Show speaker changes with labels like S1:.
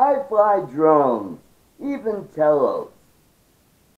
S1: I fly drones, even telos.